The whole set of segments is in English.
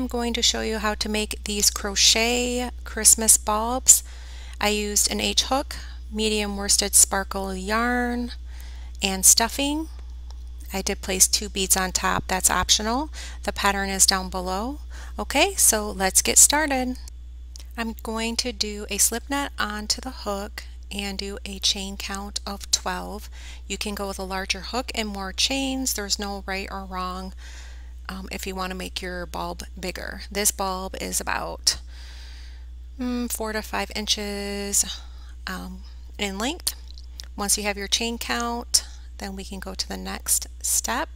am going to show you how to make these crochet Christmas bulbs. I used an H hook, medium worsted sparkle yarn, and stuffing. I did place two beads on top, that's optional. The pattern is down below. Okay, so let's get started. I'm going to do a slip knot onto the hook and do a chain count of 12. You can go with a larger hook and more chains. There's no right or wrong um, if you want to make your bulb bigger. This bulb is about mm, four to five inches um, in length. Once you have your chain count, then we can go to the next step.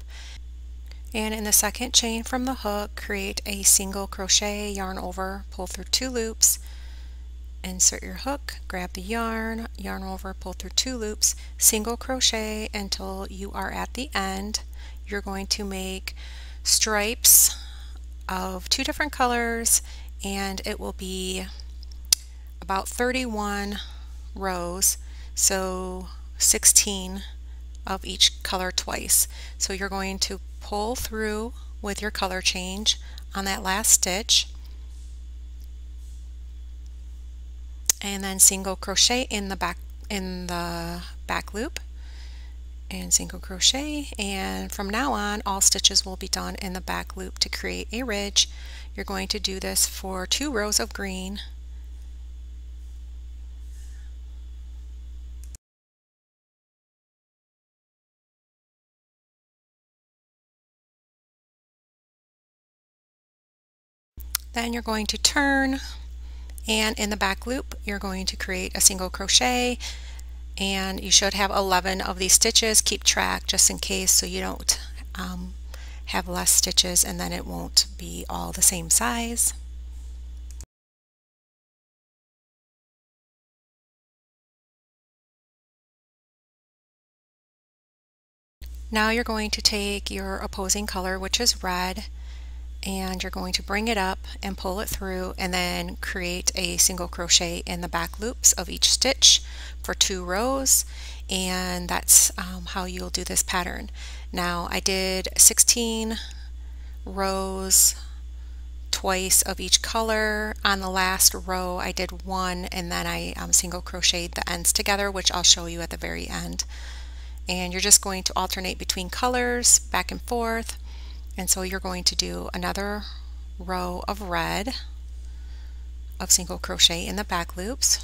And in the second chain from the hook, create a single crochet, yarn over, pull through two loops, insert your hook, grab the yarn, yarn over, pull through two loops, single crochet until you are at the end. You're going to make stripes of two different colors and it will be about 31 rows so 16 of each color twice. So you're going to pull through with your color change on that last stitch and then single crochet in the back in the back loop and single crochet and from now on all stitches will be done in the back loop to create a ridge. You're going to do this for two rows of green. Then you're going to turn and in the back loop you're going to create a single crochet and you should have 11 of these stitches. Keep track just in case so you don't um, have less stitches and then it won't be all the same size. Now you're going to take your opposing color, which is red, and you're going to bring it up and pull it through and then create a single crochet in the back loops of each stitch for two rows and that's um, how you'll do this pattern. Now I did 16 rows twice of each color. On the last row I did one and then I um, single crocheted the ends together which I'll show you at the very end. And you're just going to alternate between colors back and forth and so you're going to do another row of red of single crochet in the back loops.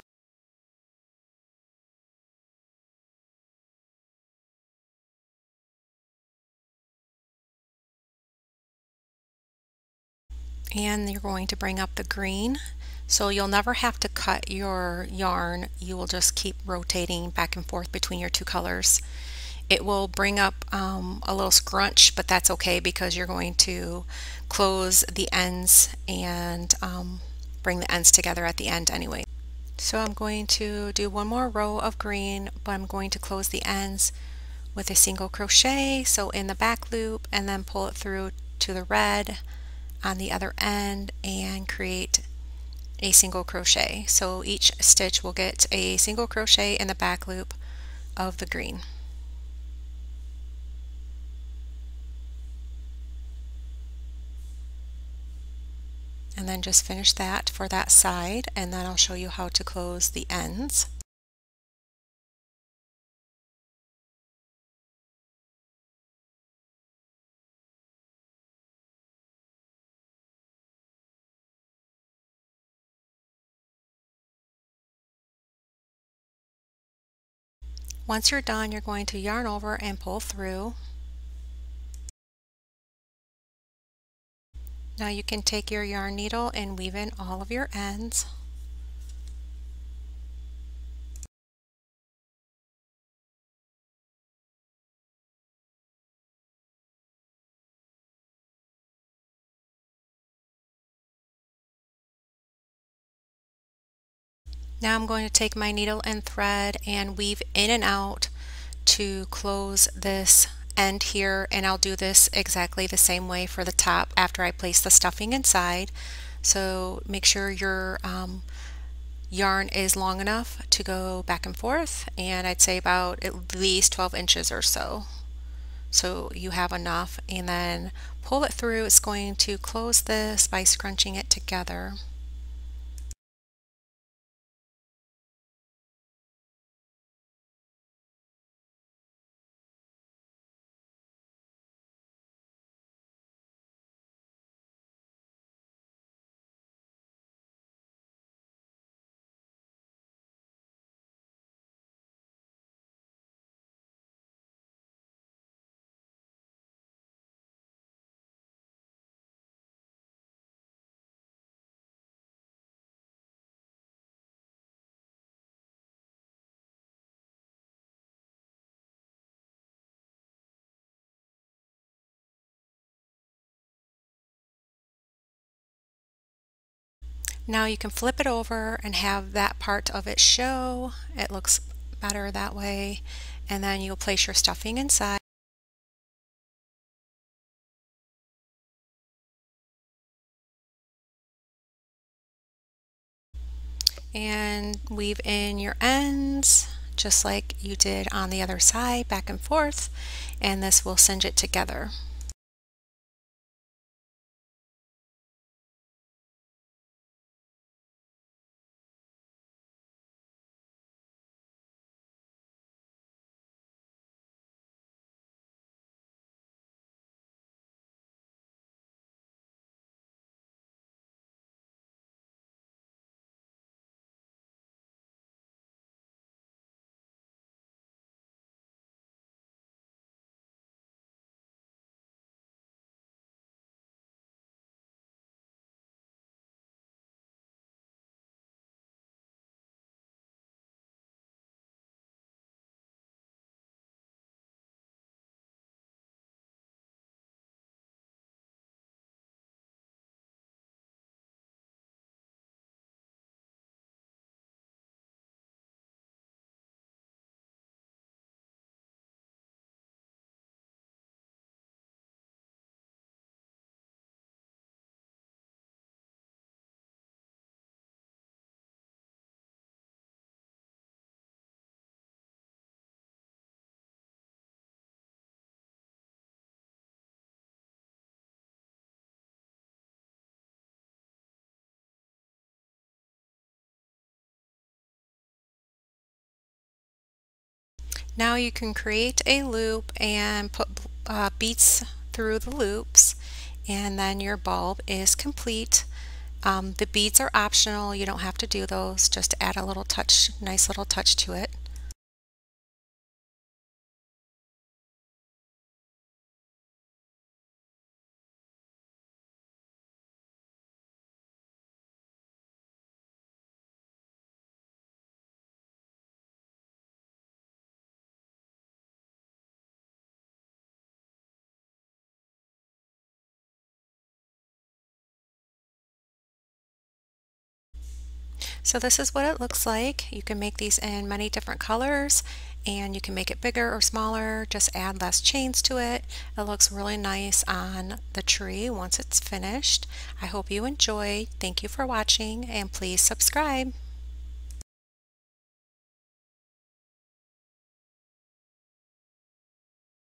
And you're going to bring up the green. So you'll never have to cut your yarn. You will just keep rotating back and forth between your two colors. It will bring up um, a little scrunch, but that's okay because you're going to close the ends and um, bring the ends together at the end anyway. So I'm going to do one more row of green, but I'm going to close the ends with a single crochet, so in the back loop, and then pull it through to the red on the other end and create a single crochet. So each stitch will get a single crochet in the back loop of the green. And then just finish that for that side and then I'll show you how to close the ends. Once you're done, you're going to yarn over and pull through Now you can take your yarn needle and weave in all of your ends. Now I'm going to take my needle and thread and weave in and out to close this end here and I'll do this exactly the same way for the top after I place the stuffing inside so make sure your um, yarn is long enough to go back and forth and I'd say about at least 12 inches or so so you have enough and then pull it through. It's going to close this by scrunching it together. Now you can flip it over and have that part of it show. It looks better that way. And then you'll place your stuffing inside. And weave in your ends just like you did on the other side back and forth and this will cinch it together. Now you can create a loop and put uh, beads through the loops and then your bulb is complete. Um, the beads are optional, you don't have to do those, just add a little touch, nice little touch to it. So this is what it looks like. You can make these in many different colors and you can make it bigger or smaller, just add less chains to it. It looks really nice on the tree once it's finished. I hope you enjoy. Thank you for watching and please subscribe.